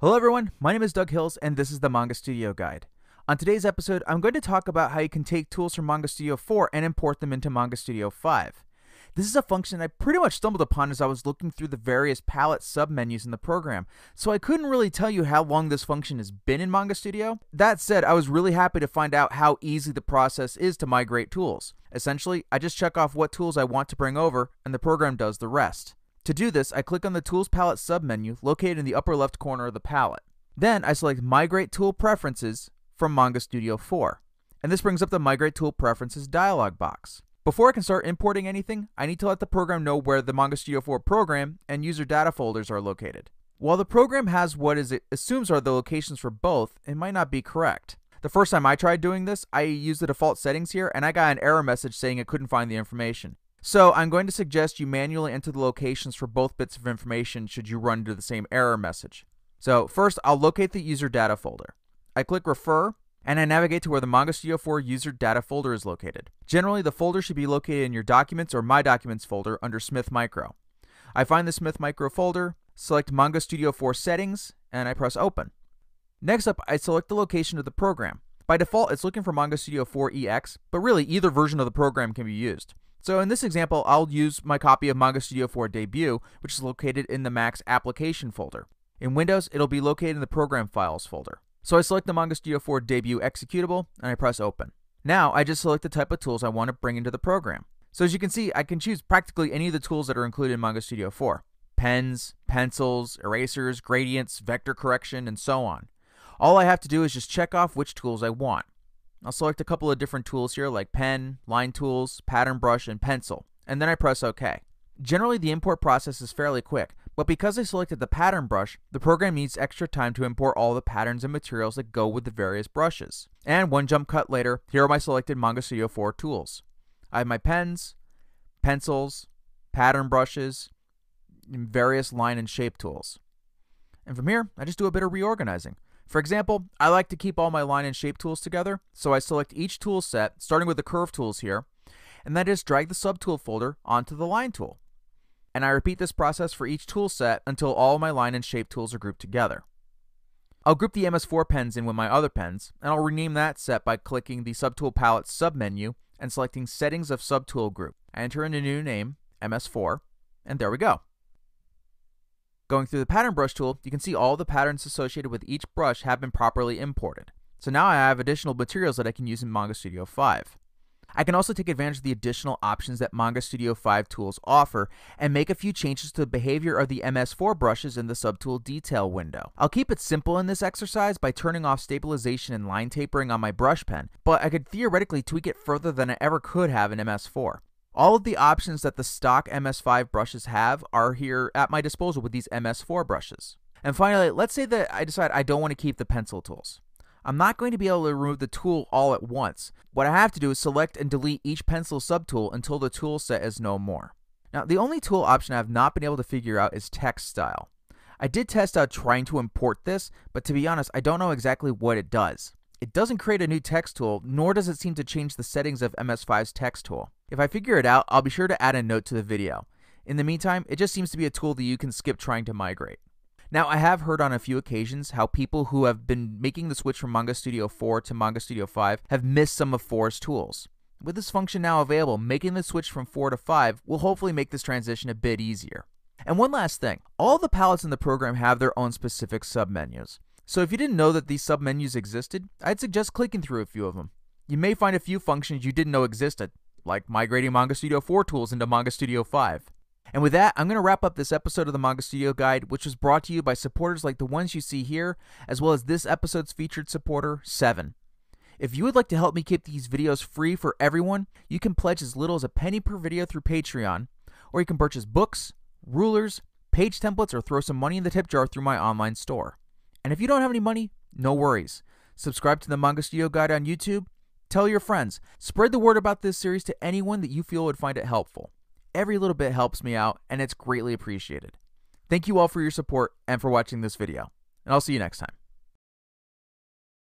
Hello everyone, my name is Doug Hills and this is the Manga Studio Guide. On today's episode, I'm going to talk about how you can take tools from Manga Studio 4 and import them into Manga Studio 5. This is a function I pretty much stumbled upon as I was looking through the various palette submenus in the program, so I couldn't really tell you how long this function has been in Manga Studio. That said, I was really happy to find out how easy the process is to migrate tools. Essentially, I just check off what tools I want to bring over, and the program does the rest. To do this, I click on the Tools Palette submenu located in the upper left corner of the palette. Then I select Migrate Tool Preferences from Manga Studio 4, and this brings up the Migrate Tool Preferences dialog box. Before I can start importing anything, I need to let the program know where the Manga Studio 4 program and user data folders are located. While the program has what it assumes are the locations for both, it might not be correct. The first time I tried doing this, I used the default settings here and I got an error message saying it couldn't find the information. So I'm going to suggest you manually enter the locations for both bits of information should you run into the same error message. So first, I'll locate the user data folder. I click refer, and I navigate to where the Manga Studio 4 user data folder is located. Generally, the folder should be located in your Documents or My Documents folder under Smith Micro. I find the Smith Micro folder, select Manga Studio 4 settings, and I press open. Next up, I select the location of the program. By default, it's looking for Manga Studio 4 EX, but really either version of the program can be used. So in this example, I'll use my copy of Manga Studio 4 Debut, which is located in the Macs application folder. In Windows, it'll be located in the program files folder. So I select the Manga Studio 4 Debut executable and I press open. Now I just select the type of tools I want to bring into the program. So as you can see, I can choose practically any of the tools that are included in Manga Studio 4. Pens, pencils, erasers, gradients, vector correction, and so on. All I have to do is just check off which tools I want. I'll select a couple of different tools here like pen, line tools, pattern brush, and pencil, and then I press OK. Generally the import process is fairly quick, but because I selected the pattern brush, the program needs extra time to import all the patterns and materials that go with the various brushes. And one jump cut later, here are my selected Manga Studio 4 tools. I have my pens, pencils, pattern brushes, and various line and shape tools. And from here, I just do a bit of reorganizing. For example, I like to keep all my line and shape tools together, so I select each tool set, starting with the curve tools here, and then just drag the subtool folder onto the line tool. And I repeat this process for each tool set until all my line and shape tools are grouped together. I'll group the MS4 pens in with my other pens, and I'll rename that set by clicking the Subtool Palette submenu and selecting Settings of Subtool Group. I enter in a new name, MS4, and there we go. Going through the pattern brush tool, you can see all the patterns associated with each brush have been properly imported. So now I have additional materials that I can use in Manga Studio 5. I can also take advantage of the additional options that Manga Studio 5 tools offer and make a few changes to the behavior of the MS4 brushes in the subtool detail window. I'll keep it simple in this exercise by turning off stabilization and line tapering on my brush pen, but I could theoretically tweak it further than I ever could have in MS4. All of the options that the stock MS5 brushes have are here at my disposal with these MS4 brushes. And finally, let's say that I decide I don't want to keep the pencil tools. I'm not going to be able to remove the tool all at once. What I have to do is select and delete each pencil subtool until the tool set is no more. Now, the only tool option I've not been able to figure out is text style. I did test out trying to import this, but to be honest, I don't know exactly what it does. It doesn't create a new text tool, nor does it seem to change the settings of MS5's text tool. If I figure it out, I'll be sure to add a note to the video. In the meantime, it just seems to be a tool that you can skip trying to migrate. Now, I have heard on a few occasions how people who have been making the switch from Manga Studio 4 to Manga Studio 5 have missed some of 4's tools. With this function now available, making the switch from 4 to 5 will hopefully make this transition a bit easier. And one last thing, all the palettes in the program have their own specific submenus. So if you didn't know that these submenus existed, I'd suggest clicking through a few of them. You may find a few functions you didn't know existed, like migrating Manga Studio 4 tools into Manga Studio 5. And with that, I'm going to wrap up this episode of the Manga Studio Guide, which was brought to you by supporters like the ones you see here, as well as this episode's featured supporter, Seven. If you would like to help me keep these videos free for everyone, you can pledge as little as a penny per video through Patreon, or you can purchase books, rulers, page templates, or throw some money in the tip jar through my online store. And if you don't have any money, no worries. Subscribe to the Manga Studio Guide on YouTube. Tell your friends. Spread the word about this series to anyone that you feel would find it helpful. Every little bit helps me out, and it's greatly appreciated. Thank you all for your support and for watching this video, and I'll see you next time.